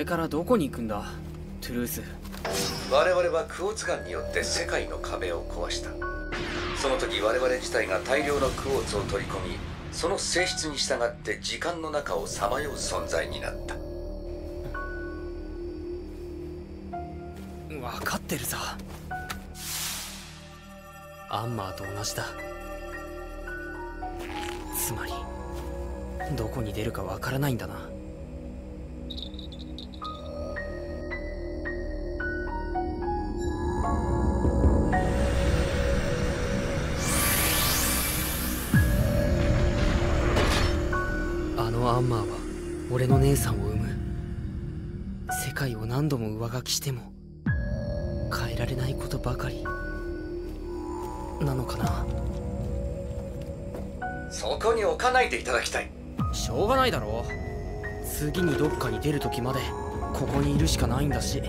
これからどこに行くんだ？トゥルース。我々はクオーツガンによって世界の壁を壊した。その時我々自体が大量のクオーツを取り込みその性質に従って時間の中をさまよう存在になった。分かってるさ。アンマーと同じだ。つまりどこに出るかわからないんだな何度も上書きしても変えられないことばかりなのかな。そこに置かないでいただきたい。しょうがないだろ次にどっかに出る時までここにいるしかないんだし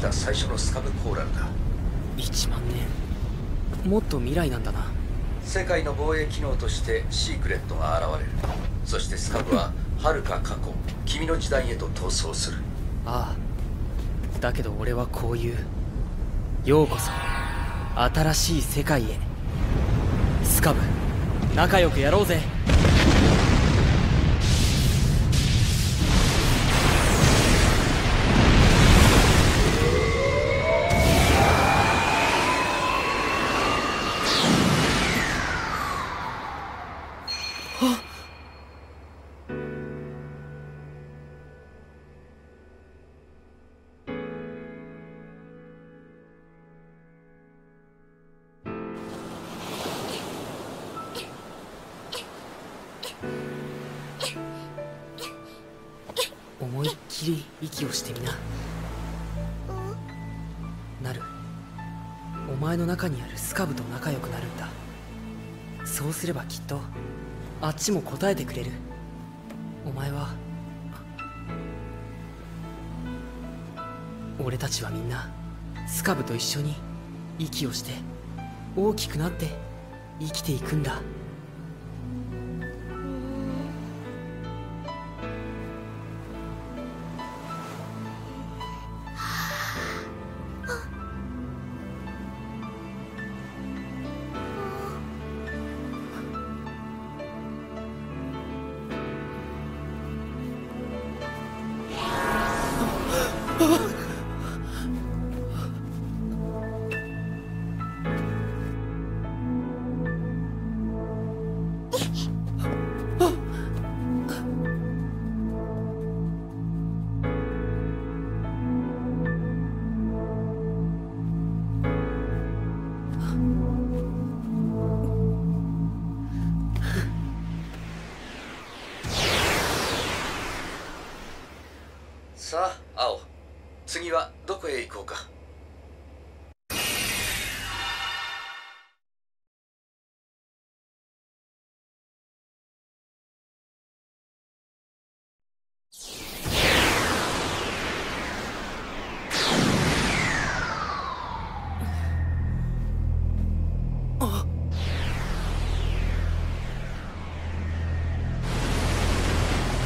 た最初のスカブコーラルだ。1万年。もっと未来なんだな。世界の防衛機能としてシークレットが現れる。そしてスカブは遥か過去君の時代へと逃走する。ああ。だけど俺はこういうようこそ新しい世界へ。スカブ仲良くやろうぜ思いっきり息をしてみな。なる。お前の中にあるスカブと仲良くなるんだ。そうすればきっとあっちも答えてくれる。お前は俺たちはみんなスカブと一緒に息をして大きくなって生きていくんだ。さあ青次はどこへ行こうか。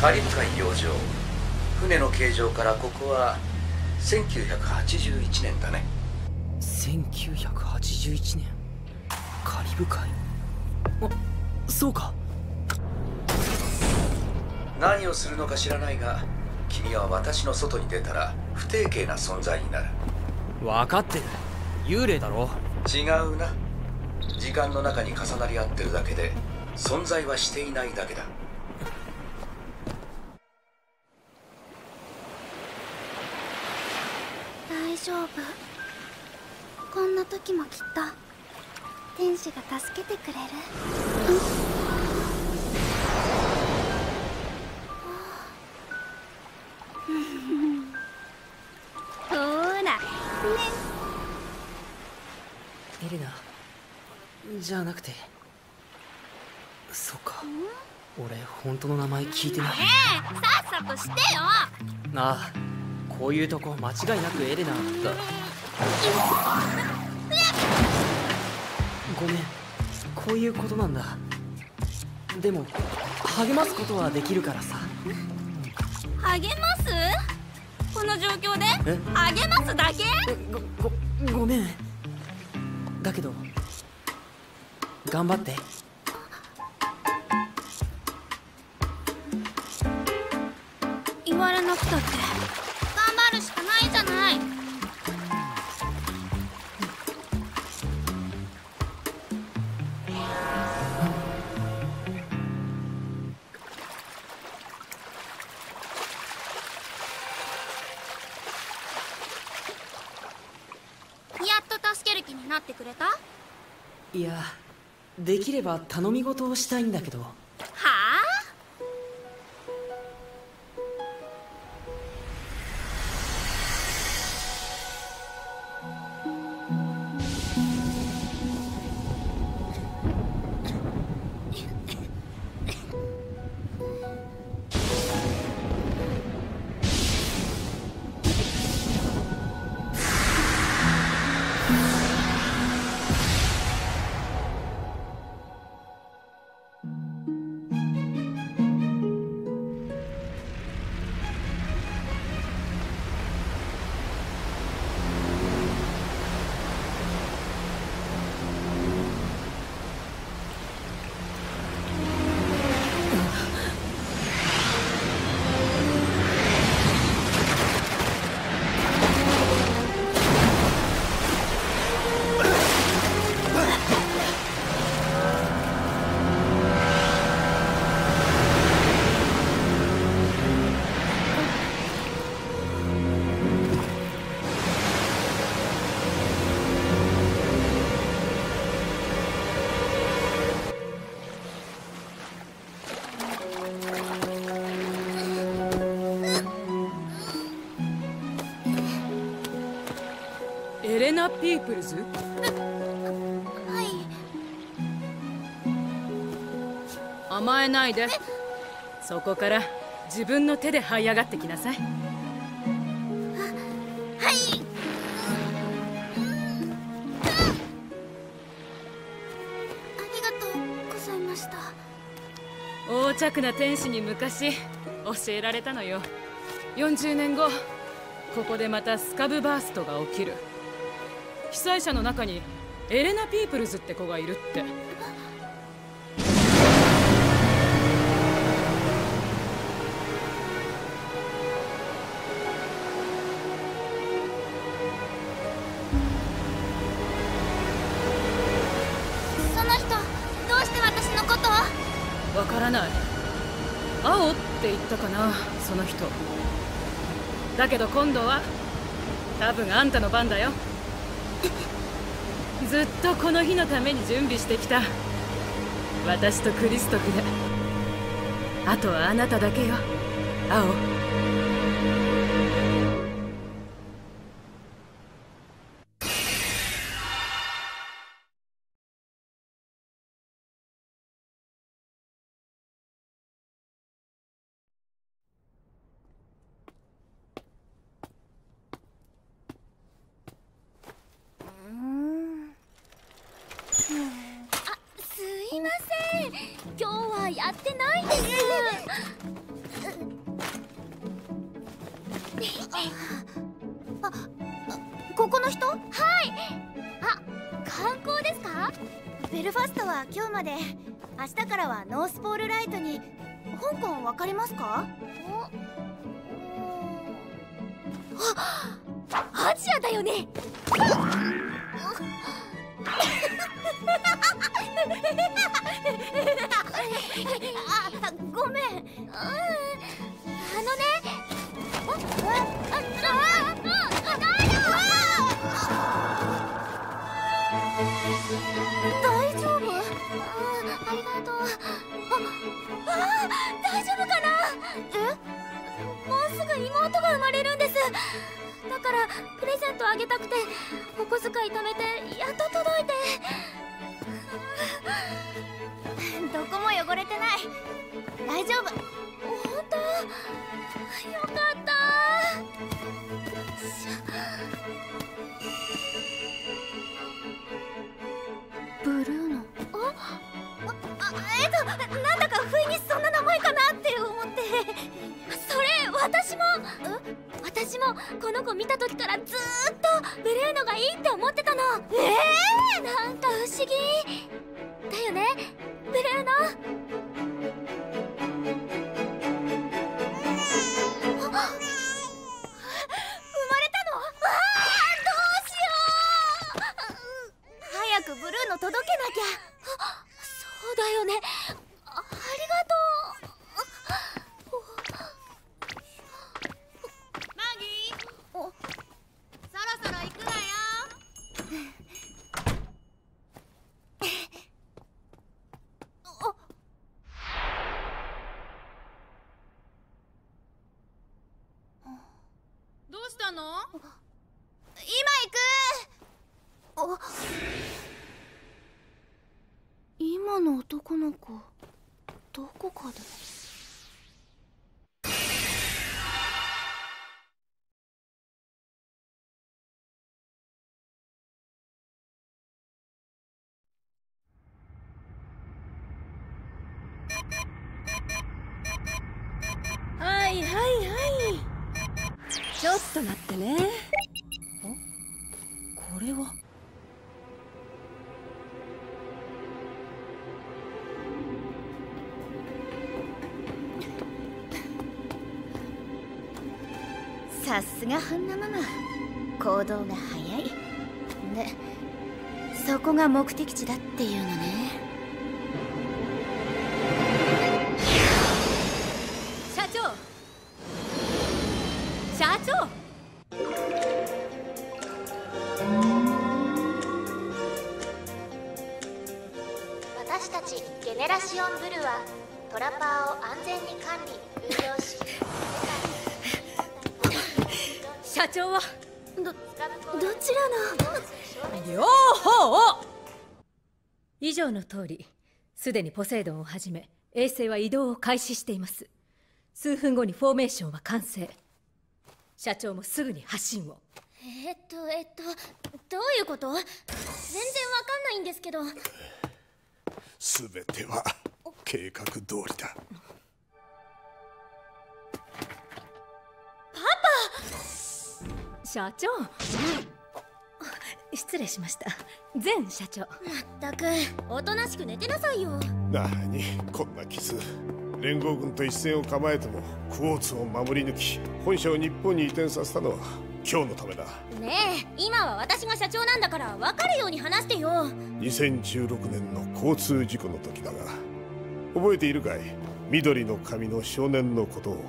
カリブ海洋上船の形状からここは1981年だね。1981年。カリブ海。あそうか。何をするのか知らないが君は私の外に出たら不定形な存在になる。分かってる。幽霊だろ。違うな。時間の中に重なり合ってるだけで存在はしていないだけだ大丈夫。こんな時もきっと天使が助けてくれる、ほらね。エレナじゃなくて。そっか。俺本当の名前聞いてない。えさっさとしてよ。ああこういうとこ間違いなくエレナだごめんこういうことなんだ。でも励ますことはできるからさ。励ます？この状況で？え？励ますだけ？えごごごめん。だけど頑張って。言われなくたっていやできれば頼み事をしたいんだけど。ピープルズ？はい甘えないで。そこから自分の手で這い上がってきなさい。はい。ありがとうございました。横着な天使に昔教えられたのよ。40年後ここでまたスカブバーストが起きる被災者の中にエレナ・ピープルズって子がいるって。その人どうして私のことを？わからない。青って言ったかなその人。だけど今度は多分あんたの番だよずっとこの日のために準備してきた。私とクリストフで。あとはあなただけよ。青。今日はやってないです。あここの人？はい。あ観光ですか？ベルファストは今日まで。明日からはノースポールライトに香港わかりますか？あアジアだよね。どこも汚れてな？い大丈夫。本当？よかった。ブルーノ。あ？あ？えっとなんだか不意にそんな名前かなって思って。それ私も。私もこの子見た時からずっとブルーノがいいって思ってたの。ええー、なんか不思議。だよね。ブルーノ。今行くあ今の男の子どこかで。さすがハンナママ行動が早い。でそこが目的地だっていうのね。以上の通りすでにポセイドンをはじめ衛星は移動を開始しています。数分後にフォーメーションは完成。社長もすぐに発信を。えっとえっとどういうこと？全然わかんないんですけど。すべては計画通りだ。社長失礼しました。前社長。まったくおとなしく寝てなさいよ。なにこんな傷。連合軍と一戦を構えてもクォーツを守り抜き本社を日本に移転させたのは今日のためだ。ねえ今は私が社長なんだから分かるように話してよ。2016年の交通事故の時だが覚えているかい？緑の髪の少年のことを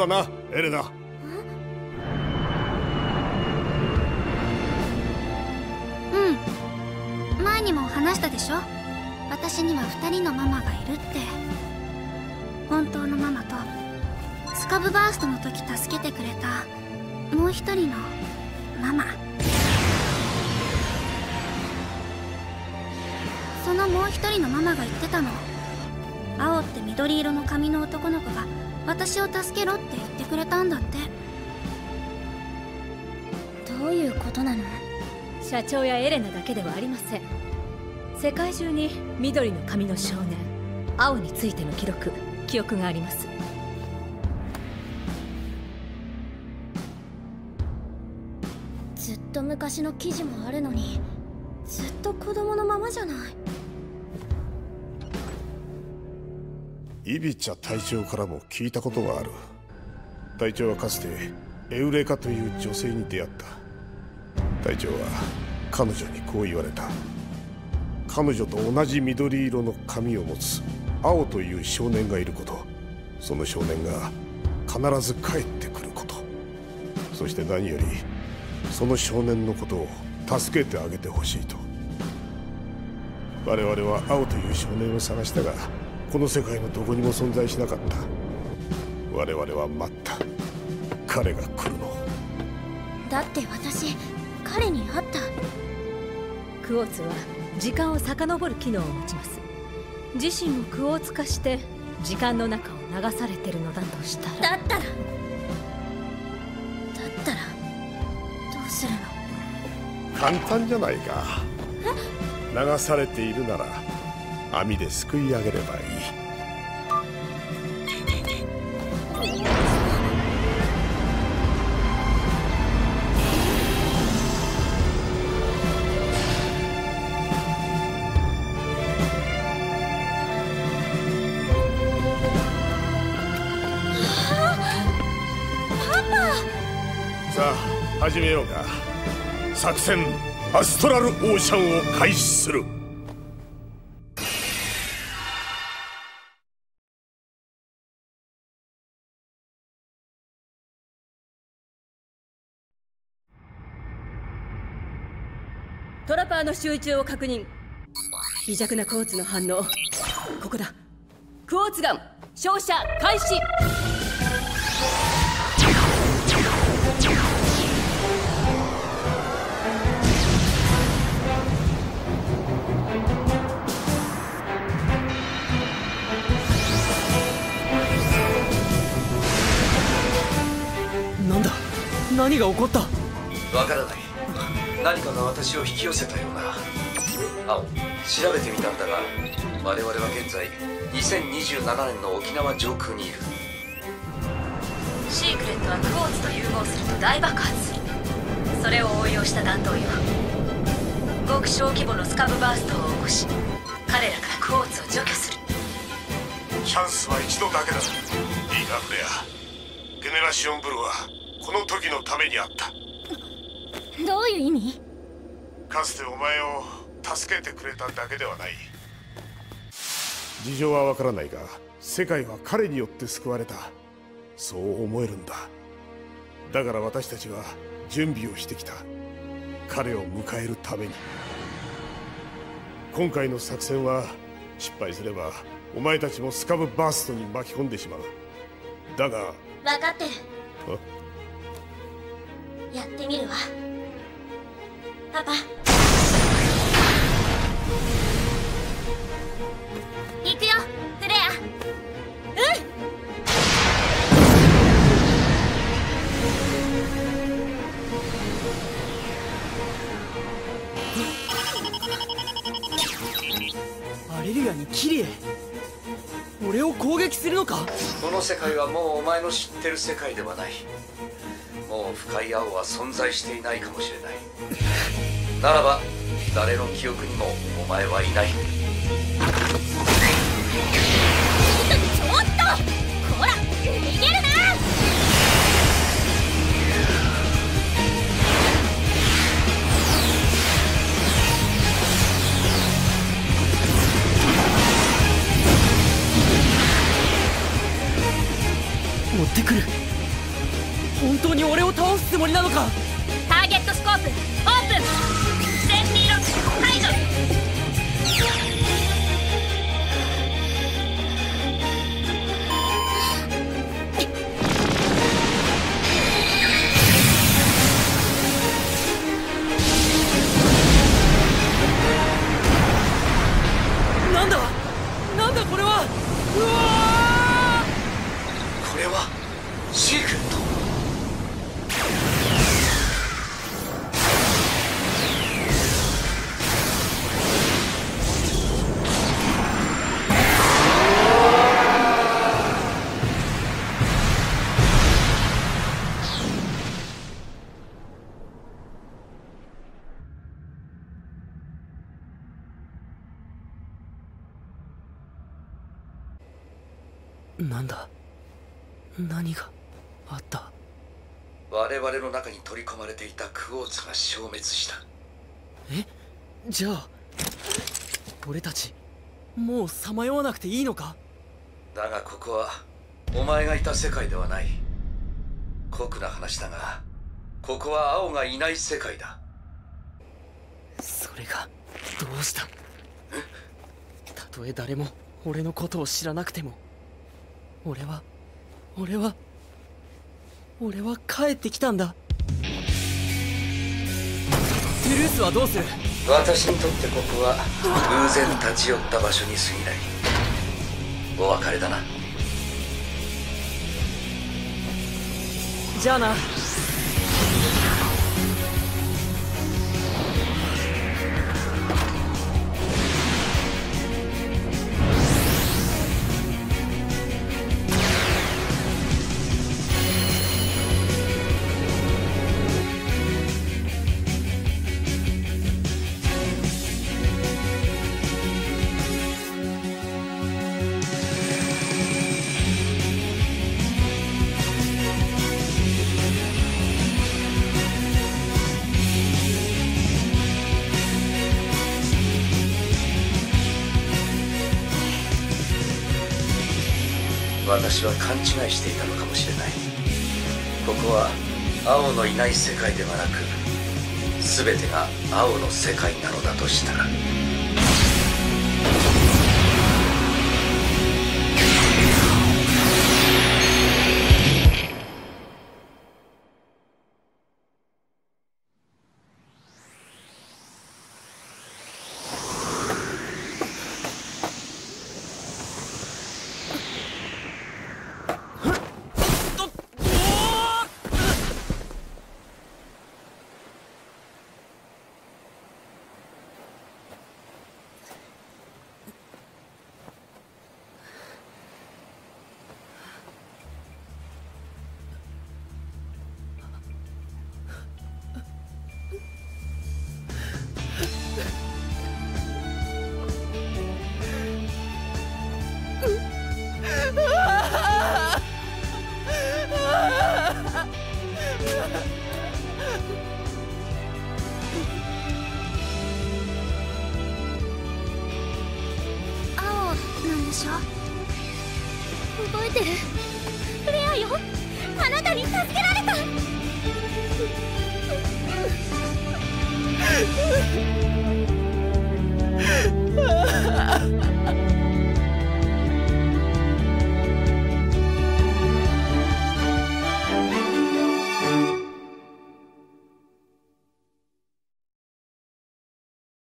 だなエレナ。うん。前にも話したでしょ？私には2人のママがいるって。本当のママとスカブバーストの時助けてくれたもう一人のママ。そのもう一人のママが言ってたの。青って緑色の髪の男の子が私を助けろって言ってくれたんだって。どういうことなの？社長やエレナだけではありません。世界中に緑の髪の少年青についての記録記憶があります。ずっと昔の記事もあるのにずっと子供のままじゃないイビチャ隊長からも聞いたことがある。隊長はかつてエウレカという女性に出会った。隊長は彼女にこう言われた。彼女と同じ緑色の髪を持つ青という少年がいること。その少年が必ず帰ってくること。そして何よりその少年のことを助けてあげてほしいと。我々は青という少年を探したがこの世界のどこにも存在しなかった。我々は待った。彼が来るの。だって私彼に会った。クォーツは時間を遡る機能を持ちます。自身もクォーツ化して時間の中を流されてるのだとしたら。だったらだったらどうするの？簡単じゃないか。流されているなら網ですくい上げればいい。さあ始めようか。作戦アストラルオーシャンを開始するトラパーの集中を確認。微弱なクォーツの反応。ここだ。クォーツガン照射開始。なんだ？何が起こった？わからない何かが私を引き寄せたような。青調べてみたんだが我々は現在2027年の沖縄上空にいる。シークレットはクォーツと融合すると大爆発する。それを応用した弾頭よ。ごく小規模のスカブバーストを起こし彼らからクォーツを除去する。チャンスは一度だけだ。いいかフレアゲネラシオンブルはこの時のためにあったどういう意味？かつてお前を助けてくれただけではない。事情はわからないが世界は彼によって救われた。そう思えるんだ。だから私たちは準備をしてきた。彼を迎えるために。今回の作戦は失敗すればお前たちもスカブバーストに巻き込んでしまう。だが分かってる。あ？やってみるわパパ。行くよフレア。うん。アレリアにキリエ。俺を攻撃するのか？この世界はもうお前の知ってる世界ではない。もう深い青は存在していないかもしれないならば誰の記憶にもお前はいない。ちょっとこら逃げるな！追ってくる。本当に俺を倒すつもりなのか？ターゲットスコープ何があった？我々の中に取り込まれていたクォーツが消滅した。え？じゃあ俺たちもうさまよわなくていいのか？だがここはお前がいた世界ではない。酷な話だがここは青がいない世界だ。それがどうした？たとえ誰も俺のことを知らなくても俺は俺は俺は帰ってきたんだ。ルースはどうする？私にとってここは偶然立ち寄った場所に過ぎない。お別れだな。じゃあな私は勘違いしていたのかもしれない。ここは青のいない世界ではなく全てが青の世界なのだとしたら。てる。